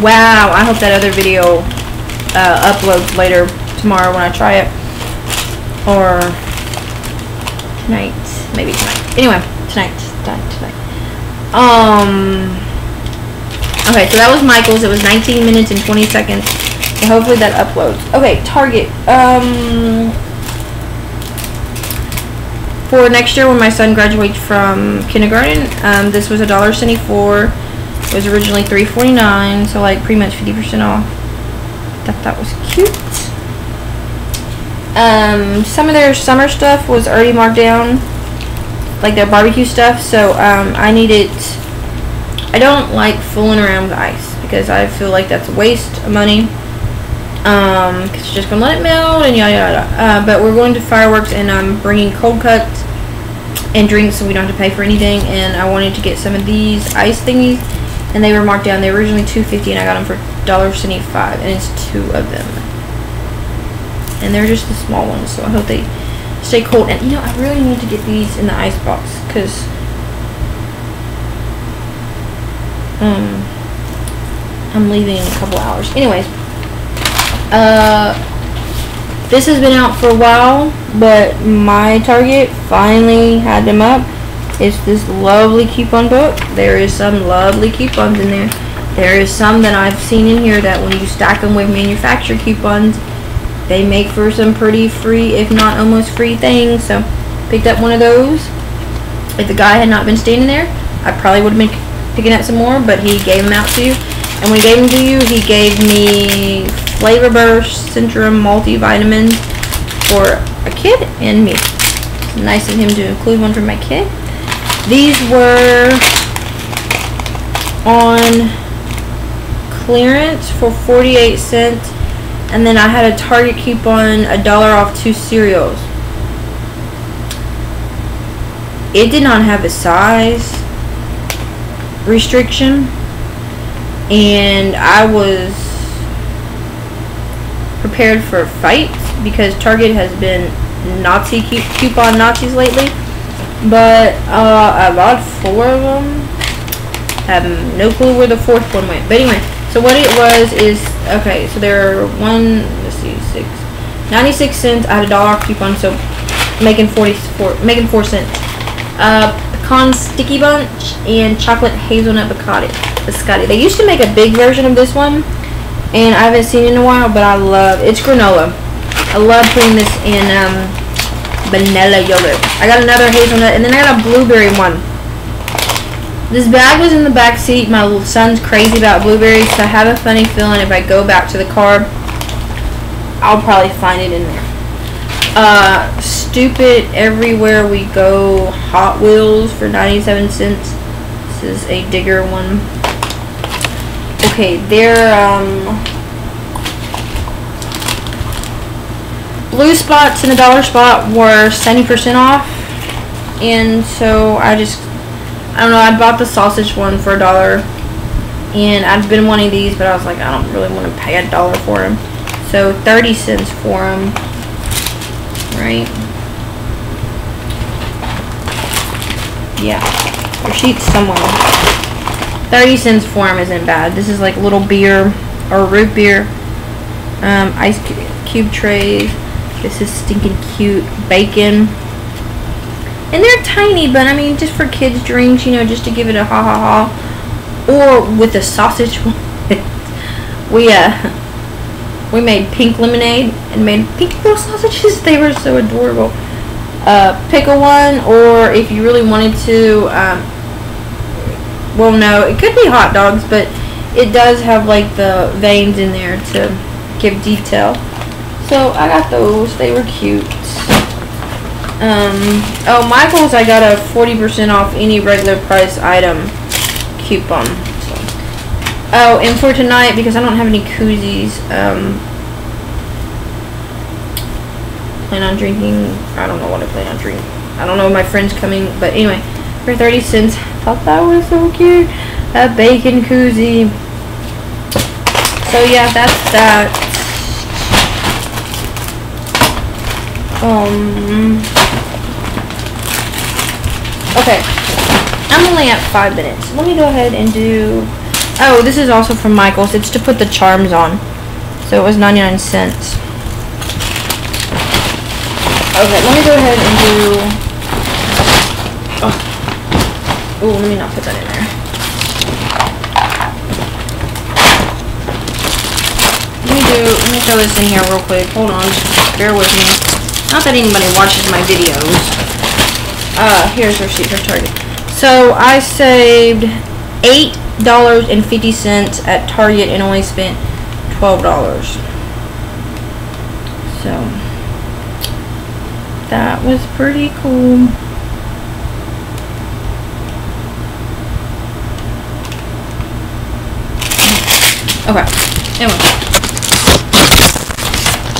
Wow, I hope that other video uh, uploads later tomorrow when I try it. Or tonight. Maybe tonight. Anyway, tonight. Tonight. tonight. Um. Okay, so that was Michael's. It was 19 minutes and 20 seconds. Hopefully that uploads. Okay, Target. Um. For next year when my son graduates from kindergarten, um, this was a dollar seventy-four. Was originally three forty-nine, so like pretty much 50% off. Thought that was cute. Um, some of their summer stuff was already marked down, like their barbecue stuff. So um, I needed. I don't like fooling around with ice because I feel like that's a waste of money. Um, cause you're just gonna let it melt and yada yada. Uh, but we're going to fireworks and I'm bringing cold cuts and drinks so we don't have to pay for anything. And I wanted to get some of these ice thingies, and they were marked down. They were originally two fifty, and I got them for $1.75, and it's two of them. And they're just the small ones, so I hope they stay cold. And you know, I really need to get these in the ice box because um, I'm leaving in a couple hours. Anyways, uh, this has been out for a while, but my Target finally had them up. It's this lovely coupon book. There is some lovely coupons in there. There is some that I've seen in here that when you stack them with manufacturer coupons, they make for some pretty free, if not almost free things. So, picked up one of those. If the guy had not been standing there, I probably would have been picking up some more, but he gave them out to you. And when he gave them to you, he gave me Flavor Burst Centrum multivitamins for a kid and me. Nice of him to include one for my kid. These were on clearance for 48 cents and then I had a Target coupon a dollar off two cereals. It did not have a size restriction and I was prepared for fights because Target has been Nazi coupon Nazis lately. But uh, I bought four of them. I have no clue where the fourth one went. But anyway, so what it was is okay. So there are one, let's see, six, 96 cents. Had a dollar coupon, so making 44, making four cents. Uh, pecan sticky bunch and chocolate hazelnut biscotti. biscotti. They used to make a big version of this one, and I haven't seen it in a while. But I love it's granola. I love putting this in um, vanilla yogurt. I got another hazelnut, and then I got a blueberry one. This bag was in the back seat. My little son's crazy about blueberries, so I have a funny feeling if I go back to the car, I'll probably find it in there. Uh, stupid everywhere we go Hot Wheels for 97 cents. This is a digger one. Okay, they're um, blue spots and a dollar spot were 70% off. And so I just I don't know, I bought the sausage one for a dollar. And I've been wanting these, but I was like, I don't really want to pay a dollar for them. So 30 cents for them. Right? Yeah. Your sheet's somewhere. 30 cents for them isn't bad. This is like little beer or root beer. Um, ice cube trays. This is stinking cute. Bacon. And they're tiny, but I mean, just for kids' drinks, you know, just to give it a ha ha ha. Or with the sausage we, uh, we made pink lemonade and made pink little sausages. They were so adorable. Uh, pickle one, or if you really wanted to, um, well, no, it could be hot dogs, but it does have like the veins in there to give detail. So I got those. They were cute. Um, oh, Michael's, I got a 40% off any regular price item coupon. Oh, and for tonight, because I don't have any koozies, um, plan on drinking, I don't know what I plan on drinking. I don't know if my friend's coming, but anyway, for 30 cents, thought that was so cute. A bacon koozie. So yeah, that's that. Um, Okay, I'm only at five minutes. Let me go ahead and do Oh, this is also from Michaels. It's to put the charms on. So it was 99 cents. Okay, let me go ahead and do... Oh, Ooh, let me not put that in there. Let me do, let me throw this in here real quick. Hold on, bear with me. Not that anybody watches my videos. Uh, here's receipt for Target. So I saved eight dollars and fifty cents at Target and only spent twelve dollars. So that was pretty cool. Okay. Anyway.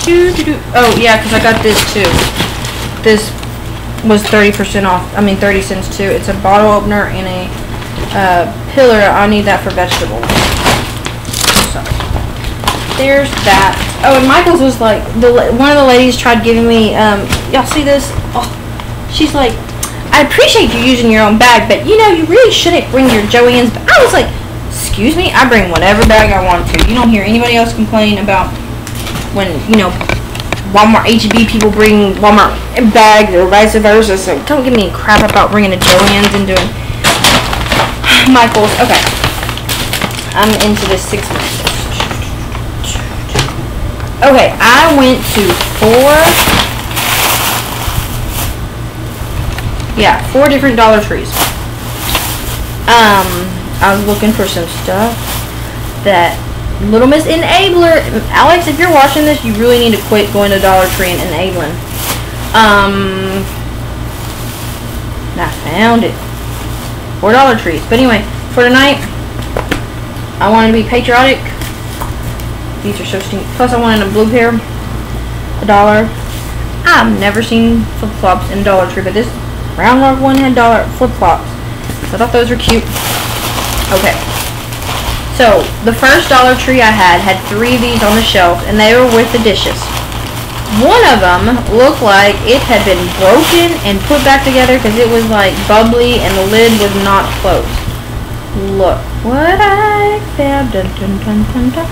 Oh yeah, because I got this too. This was 30% off. I mean 30 cents too. It's a bottle opener and a uh, pillar. I need that for vegetables. So there's that. Oh, and Michael's was like the one of the ladies tried giving me. Um, y'all see this? Oh, she's like, I appreciate you using your own bag, but you know you really shouldn't bring your Joann's. But I was like, excuse me, I bring whatever bag I want to. You don't hear anybody else complain about when you know Walmart HEB people bring Walmart bags or vice versa. So don't give me crap about bringing a Joann's and doing Michael's. Okay, I'm into this six months. Okay, I went to four. Yeah, four different Dollar Trees. Um, I was looking for some stuff that Little Miss Enabler. Alex, if you're watching this, you really need to quit going to Dollar Tree and enabling. Um, I found it. Four Dollar Trees. But anyway, for tonight, I wanted to be patriotic. These are so stinky. Plus, I wanted a blue pair. A dollar. I've never seen flip-flops in Dollar Tree, but this round rock one had dollar flip-flops. So I thought those were cute. Okay. So, the first Dollar Tree I had had three of these on the shelf, and they were with the dishes. One of them looked like it had been broken and put back together because it was like bubbly and the lid was not closed. Look what I found. Dun, dun, dun.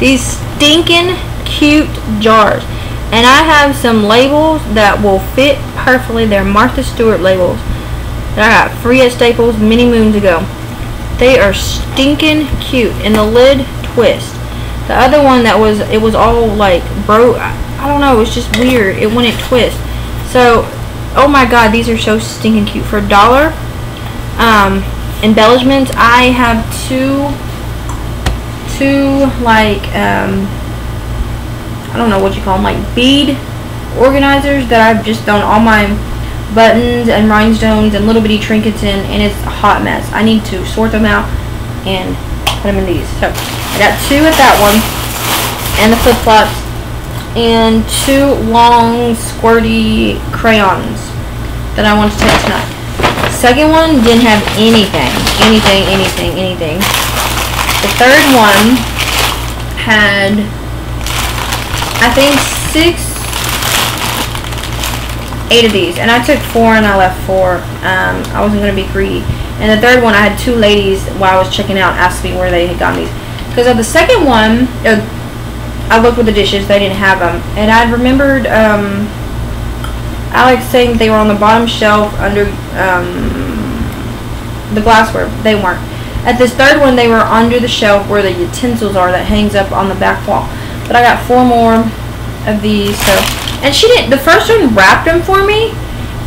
These stinking cute jars. And I have some labels that will fit perfectly. They're Martha Stewart labels that I got free at Staples many moons ago. They are stinking cute. And the lid twist. The other one that was, it was all like broke. I don't know. It was just weird. It wouldn't twist. So, oh my god, these are so stinking cute. For a dollar, um, embellishments, I have two, two like, um, I don't know what you call them, like bead organizers that I've just done all my buttons and rhinestones and little bitty trinkets in and it's a hot mess. I need to sort them out and put them in these. So I got two at that one and the flip-flops and two long squirty crayons that I want to take tonight. Second one didn't have anything, anything, anything, anything. The third one had, I think, six eight of these. And I took four and I left four. Um, I wasn't going to be greedy. And the third one, I had two ladies while I was checking out ask me where they had gotten these. Because of the second one, uh, I looked with the dishes. They didn't have them. And I remembered um, Alex saying they were on the bottom shelf under um, the glassware. They weren't. At this third one, they were under the shelf where the utensils are that hangs up on the back wall. But I got four more of these, so and she didn't, the first one wrapped them for me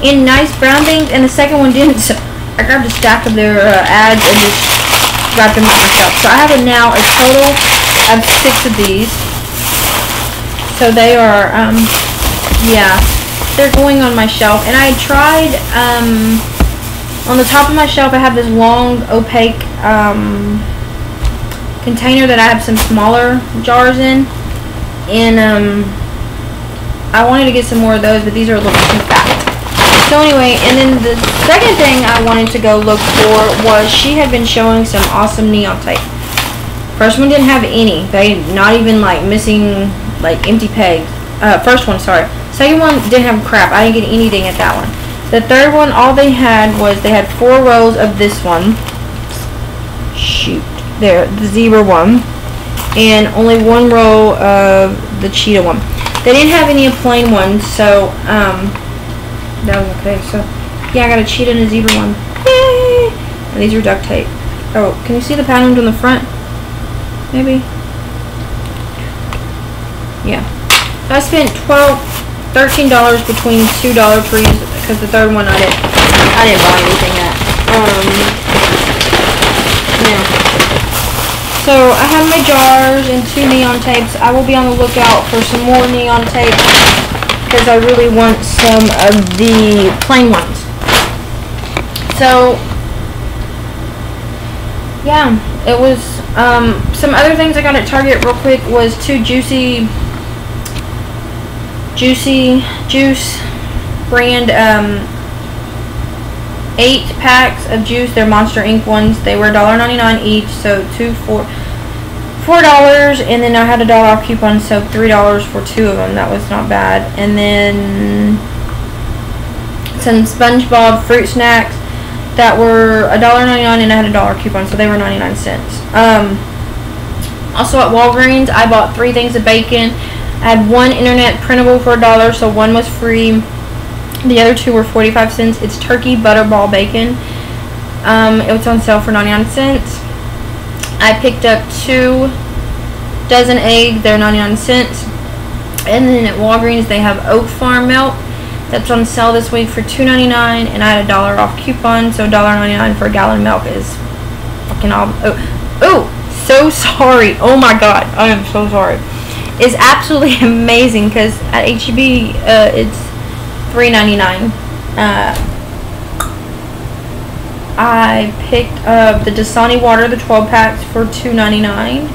in nice brown things, and the second one didn't. So I grabbed a stack of their uh, ads and just wrapped them up myself. So I have a, now a total of six of these. So they are, um, yeah, they're going on my shelf. And I tried, um, on the top of my shelf, I have this long, opaque, um, container that I have some smaller jars in. And, um, I wanted to get some more of those, but these are a little too fat. So anyway, and then the second thing I wanted to go look for was she had been showing some awesome neon tape. First one didn't have any. They not even like missing like empty pegs. Uh, first one, sorry. Second one didn't have crap. I didn't get anything at that one. The third one, all they had was they had four rows of this one. Shoot. there, the zebra one, and only one row of the cheetah one. They didn't have any plain ones, so um, that was okay. So yeah, I got a cheetah and a zebra one. Yay! And these are duct tape. Oh, can you see the patterns on the front? Maybe. Yeah. I spent twelve, thirteen dollars between two dollar trees because the third one I didn't, I didn't buy anything at. Um, yeah. So I have my jars and two neon tapes. I will be on the lookout for some more neon tape because I really want some of the plain ones. So yeah, it was um, some other things I got at Target real quick was two juicy juicy juice brand um, eight packs of juice. They're Monsters Inc ones. They were $1.99 each, so two for four dollars, and then I had a dollar off coupon, so three dollars for two of them. That was not bad. And then some SpongeBob fruit snacks that were $1.99 and I had a dollar coupon, so they were 99 cents. Um, also at Walgreens, I bought three things of bacon. I had one internet printable for a dollar, so one was free. The other two were 45 cents. It's turkey butterball bacon. Um, it was on sale for 99 cents. I picked up two dozen eggs. They're 99 cents. And then at Walgreens, they have Oak Farm milk. That's on sale this week for $2.99, and I had a dollar off coupon, so $1.99 for a gallon of milk is fucking all. Oh, oh, so sorry. Oh my god, I am so sorry. It's absolutely amazing because at HEB uh, it's $3.99. Uh, I picked up the Dasani water, the 12 packs for $2.99.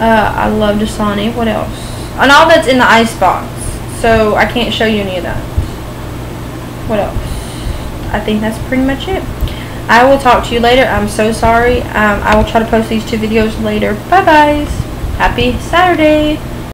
Uh, I love Dasani. What else? And all that's in the ice box. So I can't show you any of that. What else? I think that's pretty much it. I will talk to you later. I'm so sorry. Um, I will try to post these two videos later. Bye, guys. Happy Saturday.